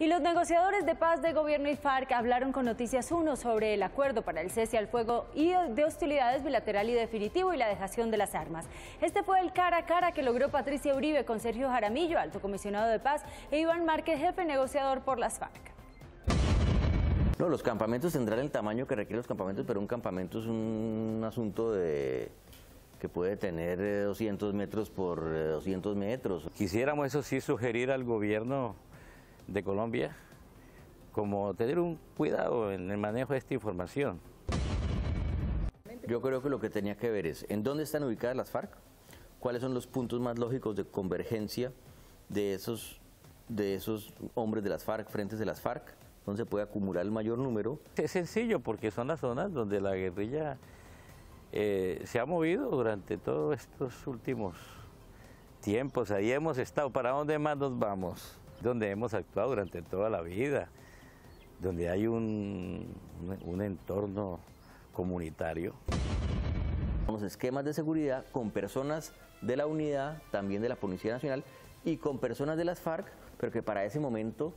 Y los negociadores de paz de gobierno y FARC hablaron con Noticias 1 sobre el acuerdo para el cese al fuego y de hostilidades bilateral y definitivo y la dejación de las armas. Este fue el cara a cara que logró Patricia Uribe con Sergio Jaramillo, alto comisionado de paz, e Iván Márquez, jefe negociador por las FARC. No, los campamentos tendrán el tamaño que requieren los campamentos, pero un campamento es un asunto de que puede tener 200 eh, metros por 200 eh, metros. Quisiéramos eso sí sugerir al gobierno de Colombia como tener un cuidado en el manejo de esta información. Yo creo que lo que tenía que ver es en dónde están ubicadas las FARC, cuáles son los puntos más lógicos de convergencia de esos, de esos hombres de las FARC, frentes de las FARC, donde se puede acumular el mayor número. Es sencillo porque son las zonas donde la guerrilla eh, se ha movido durante todos estos últimos tiempos. Ahí hemos estado. ¿Para dónde más nos vamos? Donde hemos actuado durante toda la vida, donde hay un, un entorno comunitario. Los esquemas de seguridad con personas de la unidad, también de la Policía Nacional y con personas de las FARC, pero que para ese momento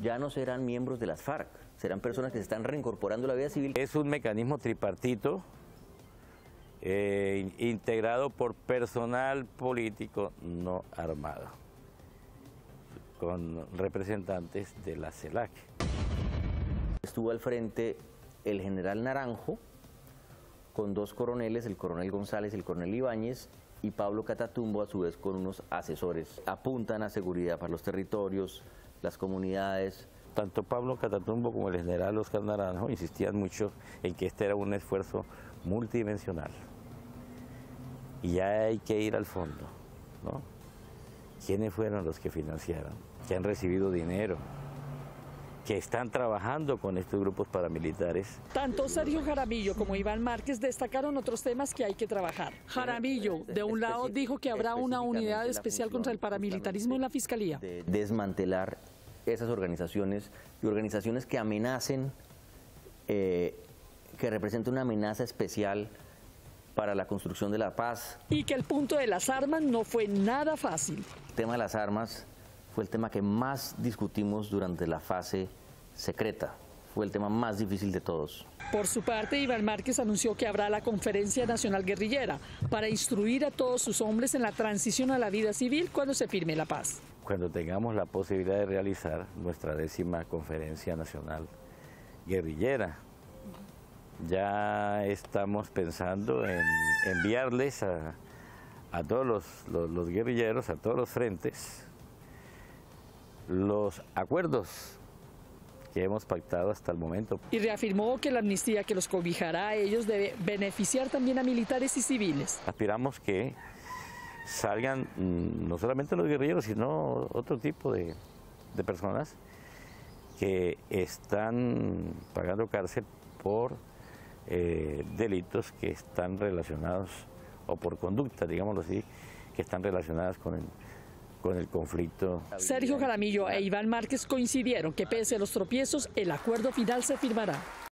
ya no serán miembros de las FARC, serán personas que se están reincorporando a la vida civil. Es un mecanismo tripartito eh, integrado por personal político no armado, con representantes de la CELAC. Estuvo al frente el general Naranjo, con dos coroneles, el coronel González y el coronel Ibáñez, y Pablo Catatumbo a su vez con unos asesores. Apuntan a seguridad para los territorios, las comunidades. Tanto Pablo Catatumbo como el general Oscar Naranjo insistían mucho en que este era un esfuerzo multidimensional. Y ya hay que ir al fondo, ¿no? ¿Quiénes fueron los que financiaron? ¿Que han recibido dinero? que están trabajando con estos grupos paramilitares. Tanto Sergio Jaramillo como Iván Márquez destacaron otros temas que hay que trabajar. Jaramillo, de un lado, dijo que habrá una unidad especial contra el paramilitarismo en la Fiscalía. desmantelar esas organizaciones y organizaciones que amenacen, eh, que representen una amenaza especial para la construcción de la paz. Y que el punto de las armas no fue nada fácil. El tema de las armas fue el tema que más discutimos durante la fase secreta. Fue el tema más difícil de todos. Por su parte, Iván Márquez anunció que habrá la Conferencia Nacional Guerrillera para instruir a todos sus hombres en la transición a la vida civil cuando se firme la paz. Cuando tengamos la posibilidad de realizar nuestra décima Conferencia Nacional Guerrillera, ya estamos pensando en enviarles a, todos los guerrilleros, a todos los frentes, los acuerdos que hemos pactado hasta el momento. Y reafirmó que la amnistía que los cobijará a ellos debe beneficiar también a militares y civiles. Aspiramos que salgan mm, no solamente los guerrilleros, sino otro tipo de, personas que están pagando cárcel por eh, delitos que están relacionados, o por conducta, digámoslo así, que están relacionadas con el, con el conflicto. Sergio Jaramillo e Iván Márquez coincidieron que pese a los tropiezos, el acuerdo final se firmará.